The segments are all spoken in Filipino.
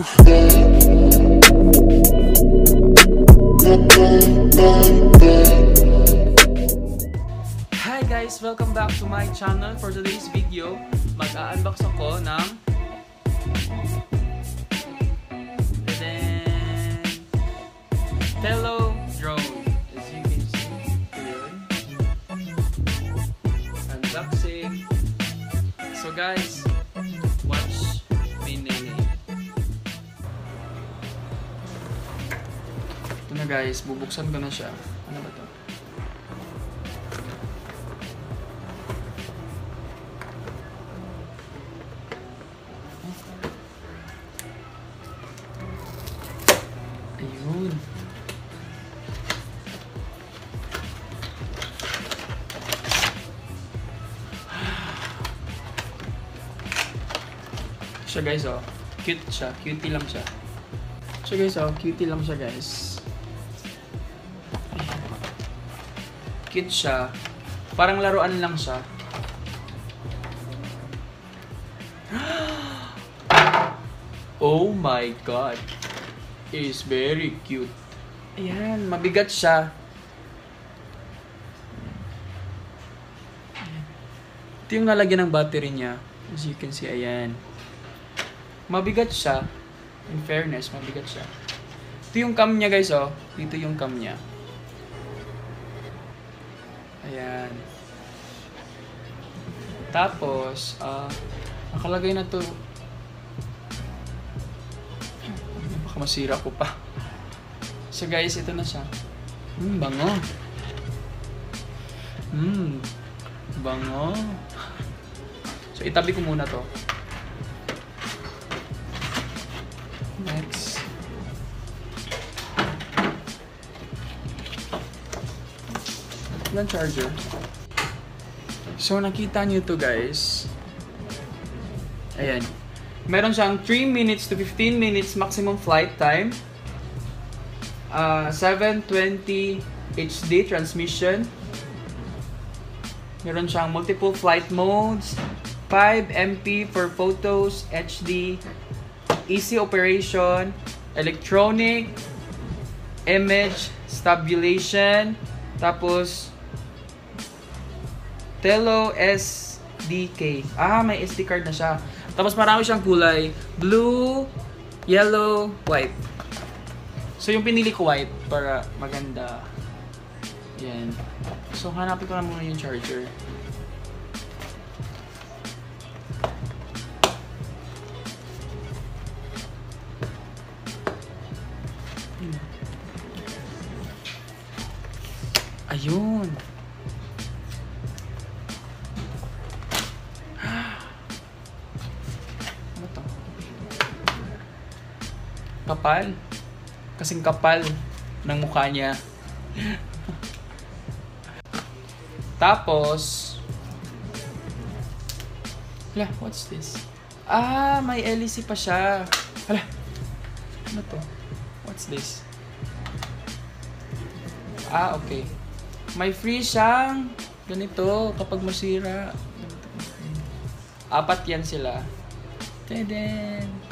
Hi guys! Welcome back to my channel. For today's video, mag-unbox ako ng na guys, bubuksan ko na siya. Ano ba to? Ayun. Siya guys oh. Cute siya. Cutie lang siya. Siya guys oh. Cutie lang siya guys. Cute siya. Parang laruan lang siya. Oh my god. Is very cute. Ayan, mabigat siya. Ito yung lalagyan ng battery niya. As you can see, ayan. Mabigat siya. In fairness, mabigat siya. Ito yung cam niya guys, oh. Dito yung cam niya. Ayan. Tapos, ah, nakalagay na to. Baka masira ko pa. So guys, ito na siya. Hmm, bango. Hmm, bango. So itabi ko muna to. Next. Ilan charger? So nakita niyo to guys. Ayan. Meron siyang 3 minutes to 15 minutes maximum flight time. Uh, 720 HD transmission. Meron siyang multiple flight modes. 5 MP for photos, HD, easy operation, electronic, image stabilization, tapos Telo SDK. Ah, may SD card na siya. Tapos marami siyang kulay. Blue, yellow, white. So yung pinili ko white para maganda. Yan. So hanapin ko na muna yung charger. Ayun. Kapal. Kasing kapal ng mukha niya. Tapos, Hala, what's this? Ah, may LEC pa siya. Hala, ano to? What's this? Ah, okay. May free siyang Ganito, kapag masira. Apat yan sila. Teden.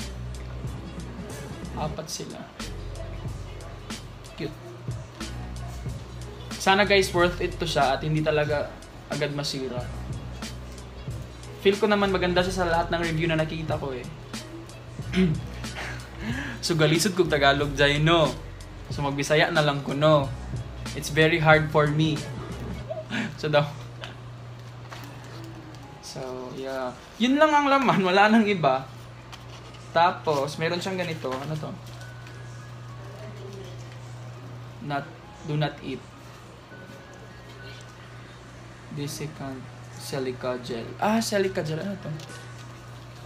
Apat sila. Cute. Sana guys, worth it to siya at hindi talaga agad masira. Feel ko naman maganda siya sa lahat ng review na nakita ko eh. so galisod kong Tagalog dyan no. So magbisaya na lang ko no. It's very hard for me. so daw. So yeah. Yun lang ang laman, wala nang iba. Tapos meron siyang ganito, ano to? Not do not eat. Desiccant silica gel. Ah, silica gel. Ano to?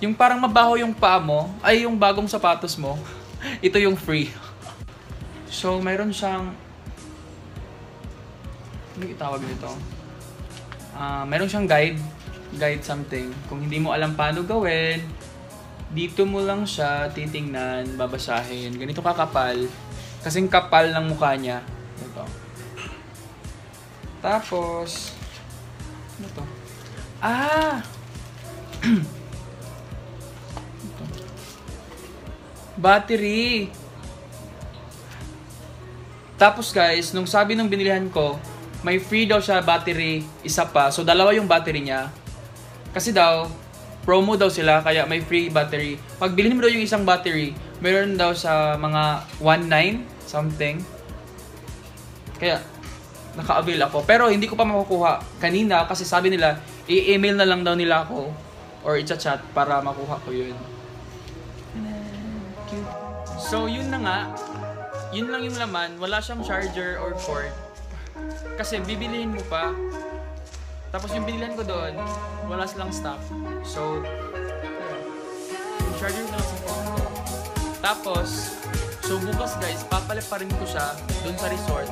Yung parang mabaho yung paa mo, ay yung bagong sapatos mo, ito yung free. So, mayroon siyang... Ano itawag nito? Ah, mayroon siyang guide. Guide something. Kung hindi mo alam paano gawin, dito mo lang siya titingnan, babasahin. Ganito kakapal. Kasing kapal ng mukha niya. Ito. Tapos, ano to? Ah! Ito. Battery! Tapos guys, nung sabi nung binilihan ko, may free daw siya battery, isa pa. So dalawa yung battery niya. Kasi daw, promo daw sila, kaya may free battery. Pag bilhin mo daw yung isang battery, meron daw sa mga 1.9 something. Kaya, naka-avail ako. Pero hindi ko pa makukuha kanina kasi sabi nila, i-email na lang daw nila ako or i-chat para makuha ko yun. So, yun na nga. Yun lang yung laman. Wala siyang charger or cord. Kasi bibilihin mo pa. Tapos yung binilihan ko doon, wala silang stock. So, yung charger na lang sa phone ko. Tapos, so bukas guys, papalit pa rin ko siya doon sa resort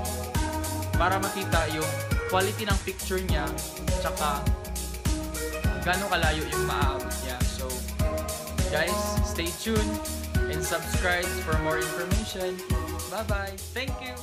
para makita yung quality ng picture niya tsaka gano'ng kalayo yung maaabot niya. So, guys, stay tuned and subscribe for more information. Bye-bye. Thank you.